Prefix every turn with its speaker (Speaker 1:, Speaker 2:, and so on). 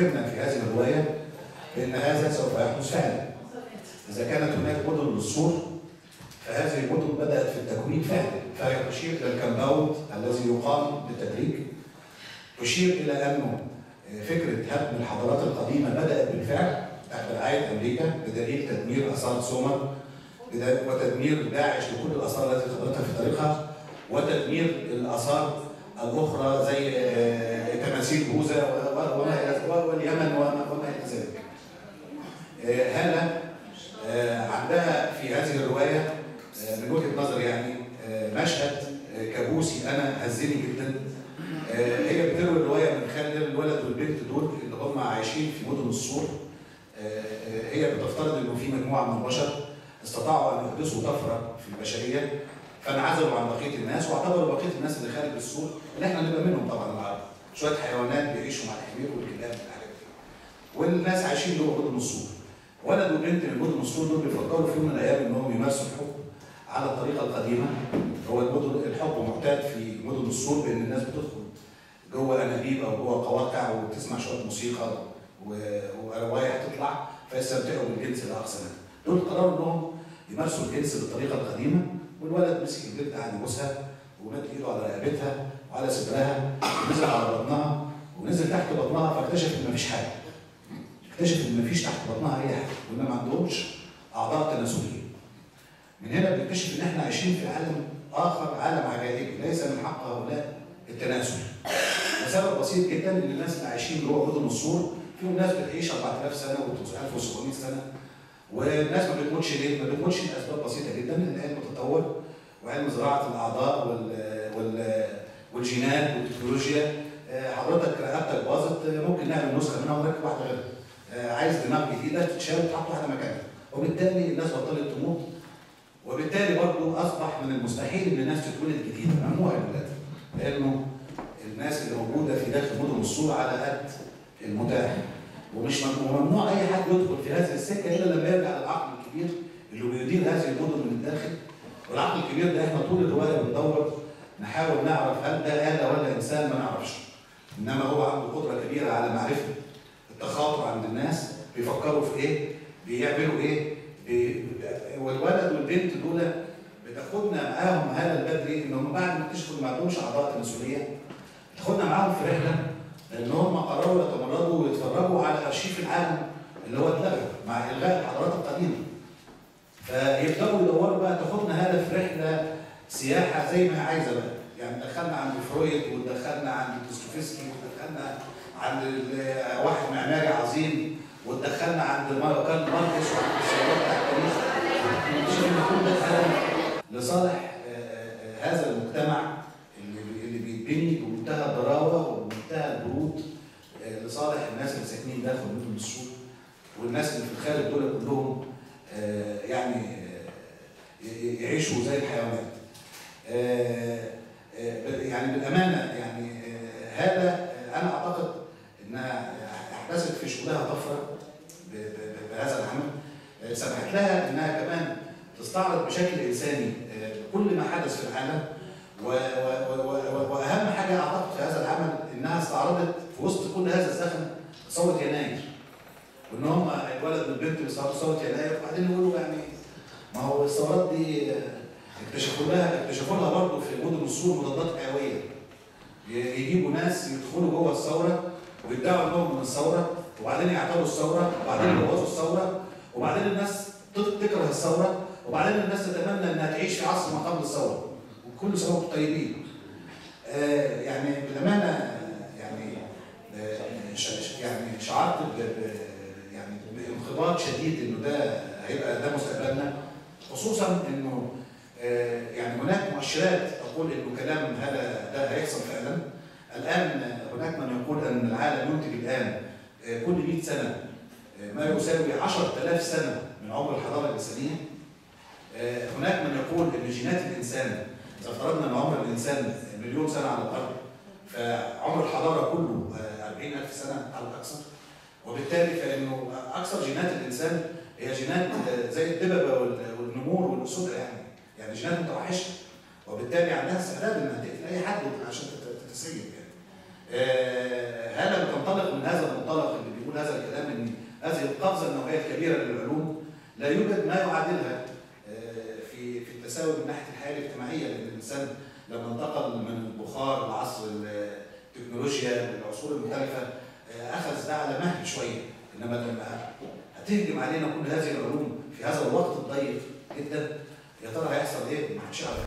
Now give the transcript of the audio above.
Speaker 1: يذكرنا في هذه الرواية بان هذا سوف يحدث فعلا. إذا كانت هناك مدن للسور فهذه المدن بدأت في التكوين فعلا فهي تشير إلى ال compound الذي يقام بالتدريج تشير إلى انه فكرة هدم الحضارات القديمة بدأت بالفعل تحت رعاية أمريكا بدليل تدمير آثار سومر وتدمير داعش لكل الآثار التي حضرتها في طريقها وتدمير الآثار الأخرى زي آه، تماثيل بوذا وما إلى- و- واليمن وما وما إلى ذلك. آه، هاله آه، عندها في هذه الروايه آه، من وجهه نظري يعني آه، مشهد آه، كابوسي أنا هزني جدا آه، هي بتروي الروايه من خلال الولد والبنت دول اللي هم عايشين في مدن السور آه، آه، هي بتفترض إنه في مجموعة من البشر استطاعوا أن يحدثوا طفرة في البشرية فانعزلوا عن بقية الناس واعتبروا بقية الناس اللي خارج السور اللي إحنا نبقى منهم طبعا العرب شوية حيوانات بيعيشوا مع الحمير والكلاب والحاجات دي. والناس عايشين جوه مدن السور ولد وبنت من مدن السور دول بيفكروا في يوم من الأيام إنهم يمارسوا الحب على الطريقة القديمة. هو المدن الحب معتاد في مدن السور بأن الناس بتدخل جوه أنابيب أو جوه قواقع وتسمع شوية موسيقى و- وروايح تطلع فيستمتعوا بالجنس لاقصى مدى. دول قرروا إنهم يمارسوا الجنس بالطريقة القديمة والولد مسك البنت قعد يبوسها ومد إيده على رقبتها وعلى صدرها ونزل على بطنها ونزل تحت بطنها فاكتشف إن مفيش حاجة. اكتشف إن مفيش تحت بطنها أي حاجة وإن ما عندهمش أعضاء تناسلية. من هنا بنكتشف إن إحنا عايشين في عالم آخر عالم عجائبي ليس من حق هؤلاء التناسل. لسبب بسيط جدا إن الناس اللي عايشين جوه مدن السور فيهم ناس بتعيش 4000 سنة و1700 سنة والناس ما بتموتش ليه؟ ما بتموتش لأسباب بسيطة جدا إن العلم تطور وعلم زراعة الأعضاء وال وال والجينات والتكنولوجيا آه، حضرتك رقبتك باظت ممكن نعمل نسخة منها ونركب واحدة غيرها. آه، عايز دماغ جديدة تتشال وتحط واحدة مكانها وبالتالي الناس بطلت تموت وبالتالي برضو أصبح من المستحيل إن الناس تتولد جديده ممنوع الولاده لأنه الناس اللي موجودة في داخل مدن السور على قد المتاح ومش مم- وممنوع أي حد يدخل في هذه السكة إلا لما يرجع للعقل الكبير اللي بيدير هذه المدن من الداخل. والعقل الكبير ده إحنا طول الرواية بندور نحاول نعرف هل ده آلة ولا إنسان ما نعرفش. إنما هو عنده قدرة كبيرة على معرفة التخاطر عند الناس بيفكروا في إيه بيعملوا إيه بي... والولد والبنت دول بتاخدنا معاها هذا البدري ان هم بعد ما اكتشفوا ما عندهمش أعضاء تناسليه تاخدنا معاهم في رحلة لأن هم قرروا يتمردوا ويتفرجوا على ارشيف العالم اللي هو اتلغى مع إلغاء الحضارات القديمة. فيبدأوا يدوروا بقى تاخدنا هذا في رحلة سياحة زي ما هي عايزة بقى، يعني دخلنا عند فرويد ودخلنا عند دوستويفسكي ودخلنا عند واحد معماري عظيم ودخلنا عند كارل ماركس وعند السيرات بتاع التاريخ. لصالح آه، آه، هذا المجتمع اللي اللي بيتبني بمنتهى الضراوه وبمنتهى البرود آه، لصالح الناس اللي ساكنين داخل مدن السور والناس اللي في الخارج دول كلهم آه، يعني آه، يعيشوا زي الحيوانات. آه، يعني بالأمانة يعني هذا أنا أعتقد انها احدثت في شغلها طفرة بهذا العمل. سمحت لها إنها كمان تستعرض بشكل إنساني كل ما حدث في العالم. وأهم حاجة أعتقد في هذا العمل إنها استعرضت في وسط كل هذا الزخم ثوره يناير. وإن هم الولد والبنت بيصوروا ثوره يناير وبعدين يقولوا يعني ما هو الثورات دي آه، اكتشفوا لها اكتشفوا لها برضه في مدن السور مضادات حيوية يجيبوا ناس يدخلوا جوه الثورة ويدعوا إنهم من الثورة وبعدين يعتبروا الثورة وبعدين يبوظوا الثورة وبعدين الناس تك- تكره الثورة وبعدين الناس تتمنى إنها تعيش في عصر ما قبل الثورة وكل سنة طيبين. آه يعني بالأمانة يعني آه يعني شعرت يعني بانخفاض شديد إنه ده هيبقى ده مستقبلنا. خصوصا إنه آه، يعني هناك مؤشرات تقول إنه كلام هذا ده هيحصل فعلا. الآن هناك من يقول أن العالم ينتج الآن آه، كل 100 سنة آه، ما يساوي 10000 سنة من عمر الحضارة الإنسانية. هناك من يقول إن جينات الإنسان إذا افترضنا إن عمر الإنسان مليون سنة على الأرض فعمر الحضارة كله آه، 40000 سنة على الاكثر وبالتالي فإنه أكثر جينات الإنسان هي جينات آه، زي الدببة وال- والنمور والأسود يعني. يعني جينات متوحشة. وبالتالي عندها استعداد إنها تقتل أي حد عشان تت- تتسيب يعني. آه، هذا بتنطلق من هذا المنطلق اللي النوعية الكبيرة للعلوم لا يوجد ما يعادلها آه، في في التساوي من ناحية الحياة الاجتماعية. لأن الإنسان لما انتقل من البخار لعصر التكنولوجيا للعصور المختلفة آه، أخذ ده على مهل شوية إنما لما هتهجم علينا كل هذه العلوم في هذا الوقت الضيق جدا يا ترى هيحصل إيه؟ ما حدش يعرف